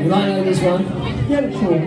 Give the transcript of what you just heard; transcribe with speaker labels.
Speaker 1: You might know this one?
Speaker 2: Yeah, sure.